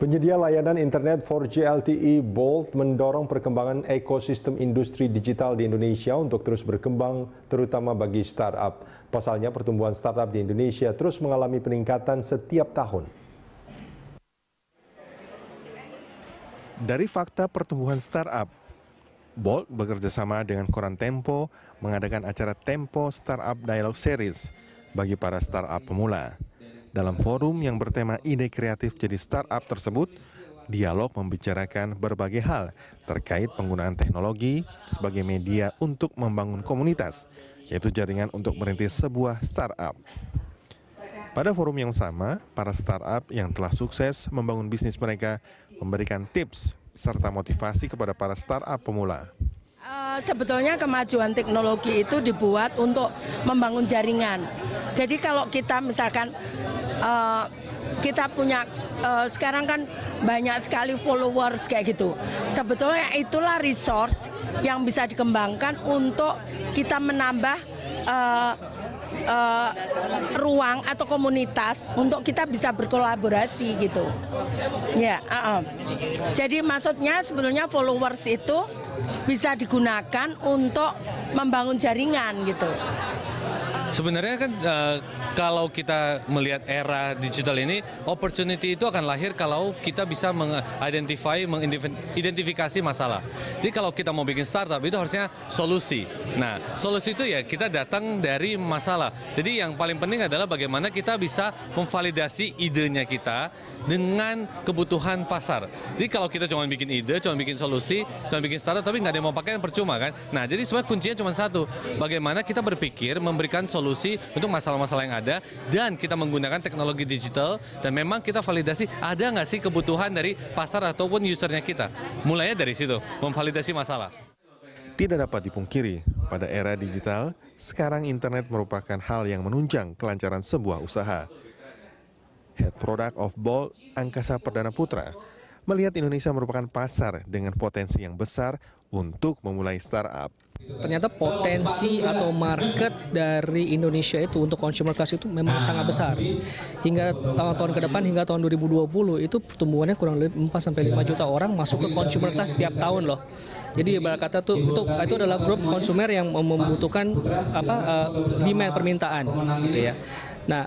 Penyedia layanan internet 4G LTE Bolt mendorong perkembangan ekosistem industri digital di Indonesia untuk terus berkembang, terutama bagi startup. Pasalnya, pertumbuhan startup di Indonesia terus mengalami peningkatan setiap tahun. Dari fakta pertumbuhan startup, Bolt bekerja sama dengan Koran Tempo mengadakan acara Tempo Startup Dialogue Series bagi para startup pemula. Dalam forum yang bertema ide kreatif jadi startup tersebut, dialog membicarakan berbagai hal terkait penggunaan teknologi sebagai media untuk membangun komunitas, yaitu jaringan untuk merintis sebuah startup. Pada forum yang sama, para startup yang telah sukses membangun bisnis mereka memberikan tips serta motivasi kepada para startup pemula. Uh, sebetulnya kemajuan teknologi itu dibuat untuk membangun jaringan. Jadi kalau kita misalkan uh, kita punya uh, sekarang kan banyak sekali followers kayak gitu. Sebetulnya itulah resource yang bisa dikembangkan untuk kita menambah uh, uh, ruang atau komunitas untuk kita bisa berkolaborasi gitu. Ya, uh -uh. jadi maksudnya sebetulnya followers itu bisa digunakan untuk membangun jaringan gitu. Sebenarnya kan uh, kalau kita melihat era digital ini, opportunity itu akan lahir kalau kita bisa mengidentify, mengidentifikasi masalah. Jadi kalau kita mau bikin startup itu harusnya solusi. Nah, solusi itu ya kita datang dari masalah. Jadi yang paling penting adalah bagaimana kita bisa memvalidasi idenya kita dengan kebutuhan pasar. Jadi kalau kita cuma bikin ide, cuma bikin solusi, cuma bikin startup, tapi nggak ada yang mau pakai, percuma kan? Nah, jadi sebenarnya kuncinya cuma satu, bagaimana kita berpikir memberikan solusi untuk masalah-masalah yang ada dan kita menggunakan teknologi digital dan memang kita validasi ada nggak sih kebutuhan dari pasar ataupun usernya kita. Mulainya dari situ, memvalidasi masalah. Tidak dapat dipungkiri, pada era digital, sekarang internet merupakan hal yang menunjang kelancaran sebuah usaha. Head Product of Bolt, Angkasa Perdana Putra, melihat Indonesia merupakan pasar dengan potensi yang besar untuk memulai startup ternyata potensi atau market dari Indonesia itu untuk consumer class itu memang sangat besar. Hingga tahun-tahun ke depan hingga tahun 2020 itu pertumbuhannya kurang lebih 4 sampai 5 juta orang masuk ke consumer class tiap tahun loh. Jadi ibarat kata tuh itu itu adalah grup konsumer yang membutuhkan apa uh, demand permintaan gitu ya. Nah,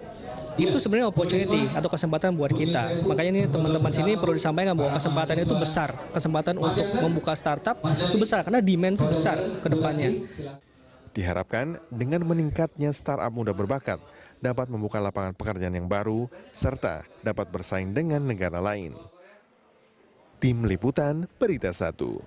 itu sebenarnya opportunity atau kesempatan buat kita. Makanya ini teman-teman sini perlu disampaikan bahwa kesempatan itu besar. Kesempatan untuk membuka startup itu besar karena demand itu besar ke depannya. Diharapkan dengan meningkatnya startup muda berbakat dapat membuka lapangan pekerjaan yang baru serta dapat bersaing dengan negara lain. Tim Liputan Berita Satu.